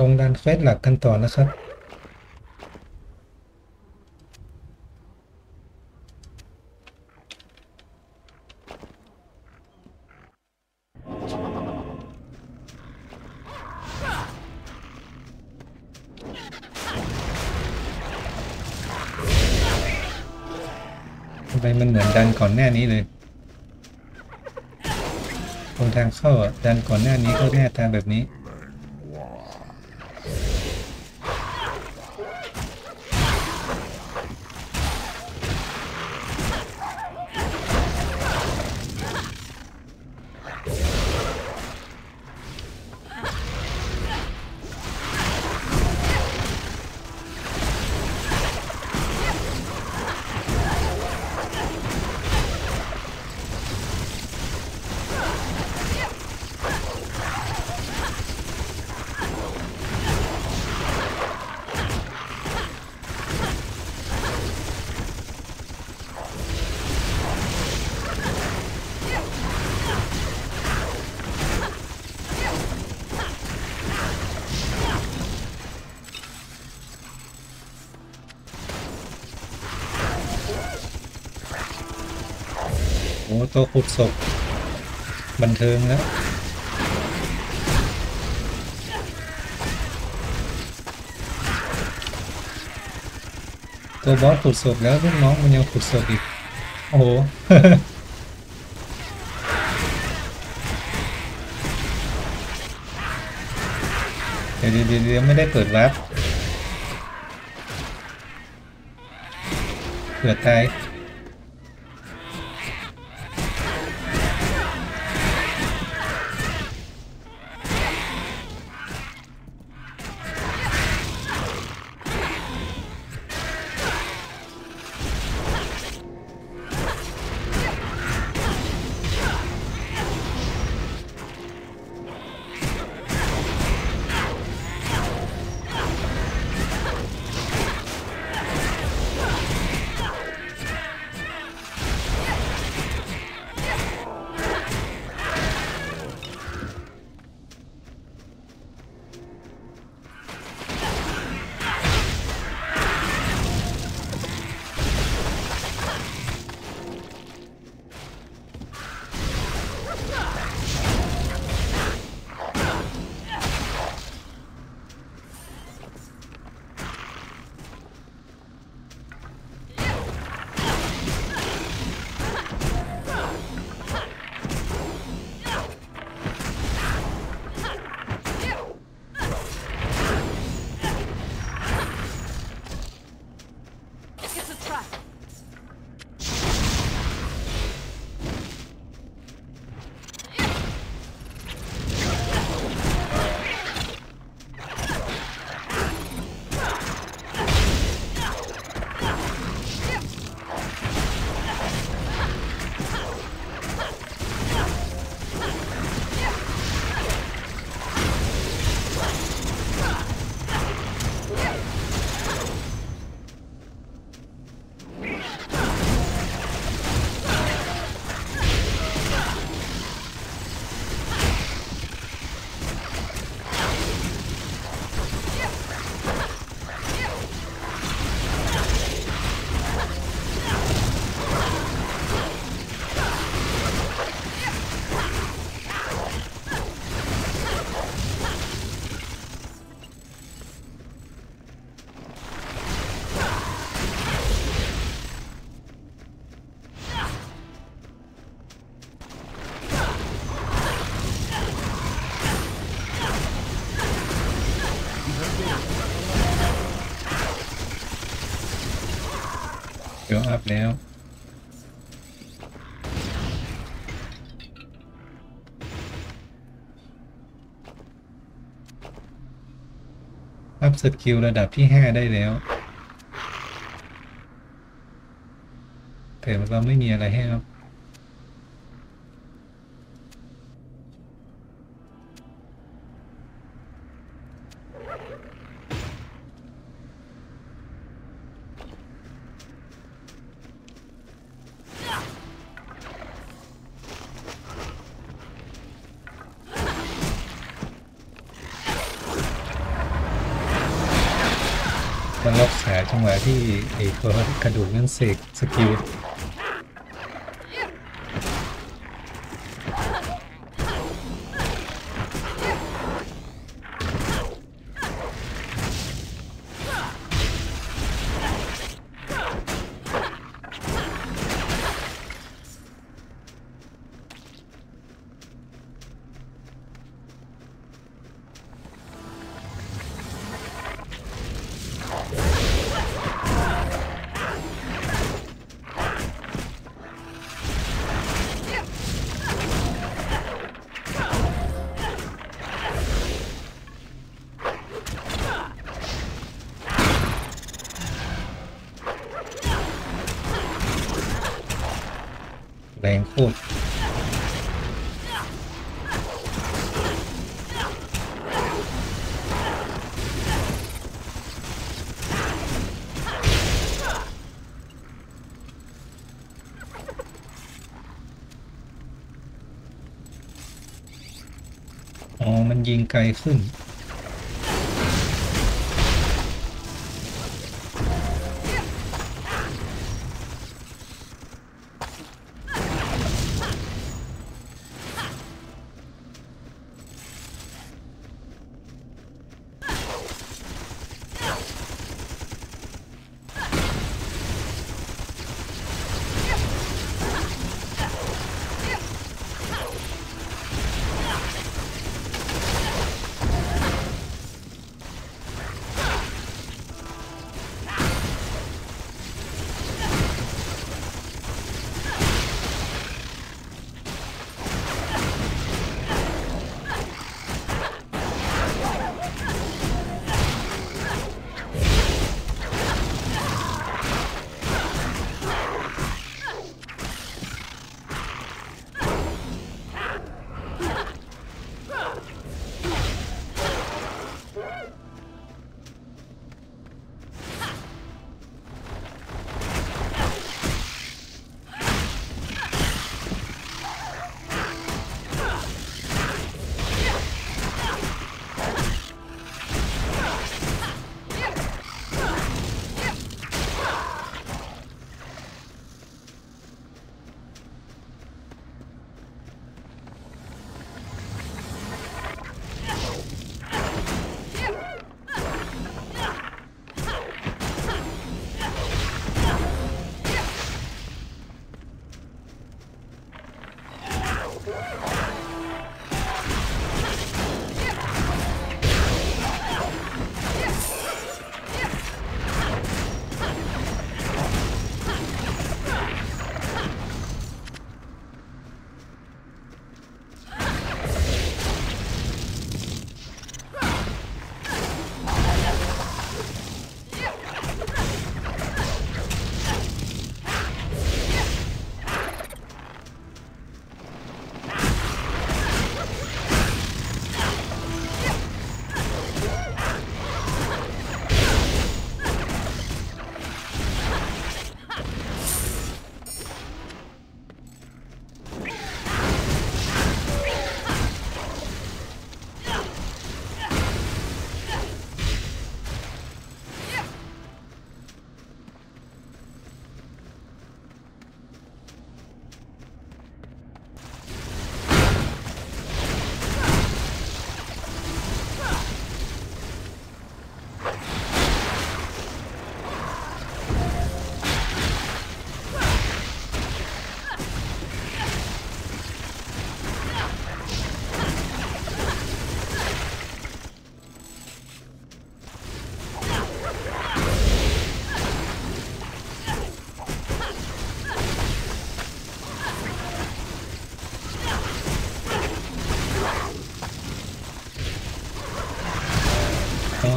ลงดันเควสหลักกันต่อนะครับ ทำไมมันเหมือนดันก่อนหน้านี้เลยตรงทางเข้าดันก่อนหน้านี้ก็หน้าตาแบบนี้ โตัวขุดศพบันเทิงแล้วตัวบอสขุดศพแล้วลูกน้องมันยังขุดศพอีก โอ้โหเดี๋ยวเดี๋ยวไม่ได้เปิดวาร์ปเผื่อตาย up แล้ว up skill ระดับที่ 5 ได้แล้ว แต่เราไม่มีอะไรให้ up จังหวะที่ไอ้ตัวกระดูกนั่นเสกสกิล แรงโคตรอ๋อ มันยิงไกลขึ้น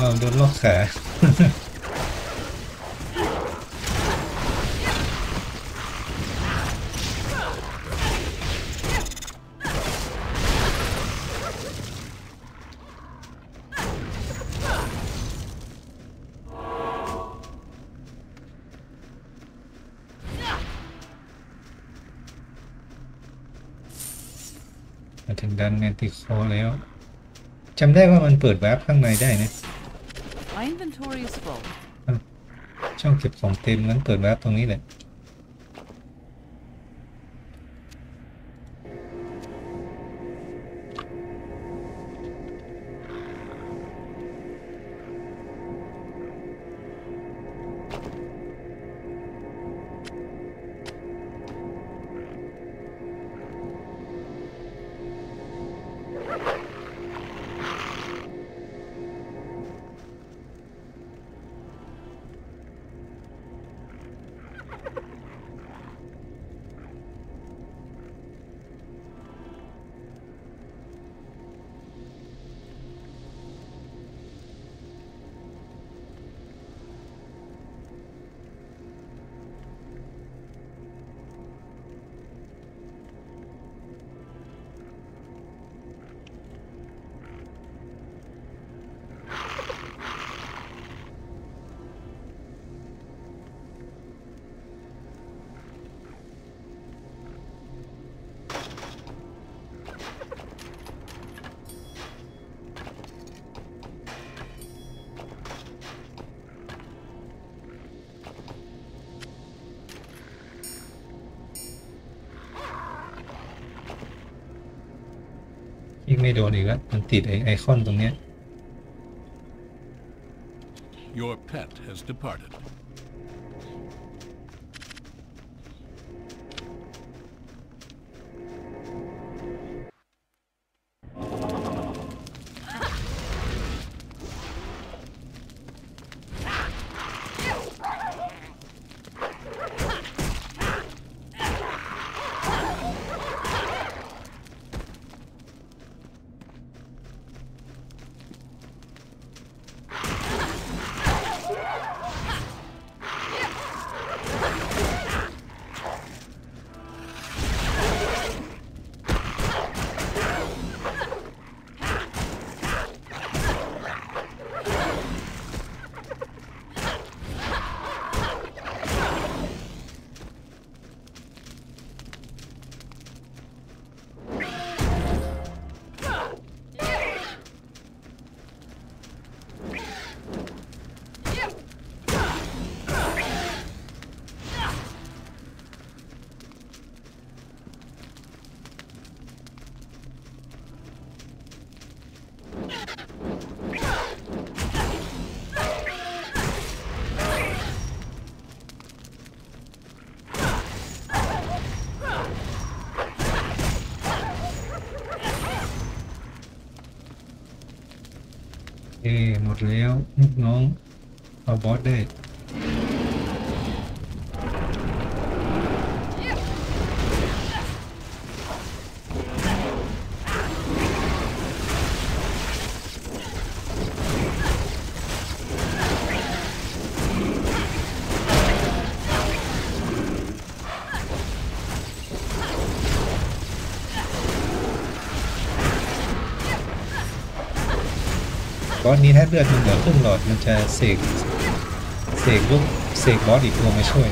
เอาโดนล็อกขา มาถึงดันแนนติคอแล้วจำได้ว่ามันเปิดวาร์ปข้างในได้นะ ช่องเก็บของเต็มนั้นเปิดแมาตรงนี้แหละ ไม่โดนอีกแล้วมันติดไอไอคอนตรงเนี้ย Your pet has departed. หมดแล้วลูกน้องเอาบอสได้ สนี้ถ้าเลือดมันเหลือครึ่งหลอดมันจะเสกเสกลูกเสกบอสอีกตัวมาช่วย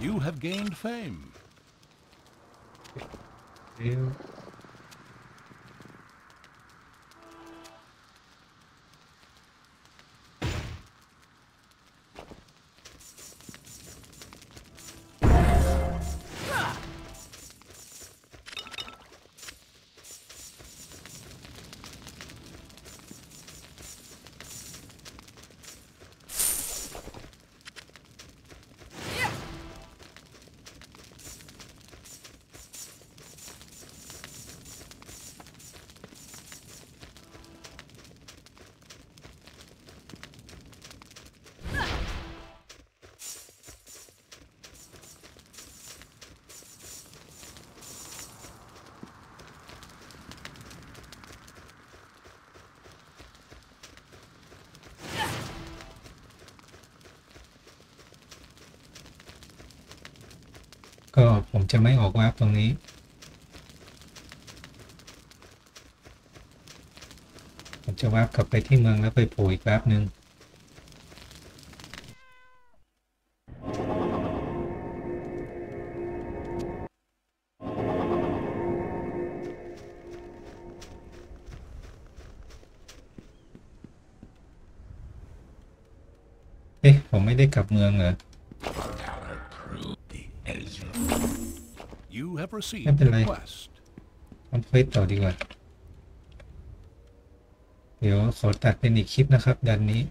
You have gained fame. เจะไม่ออกวาร์ปตรงนี้ผมจะวาร์ปกลับไปที่เมืองแล้วไปโผล่อีกแป๊บหนึ่งเอ๊ะผมไม่ได้กลับเมืองเหรอ You have received ไม่เป็นไร a quest. ทำเควสต่อดีกว่า เดี๋ยวขอตัดเป็นอีกคลิปนะครับดันนี้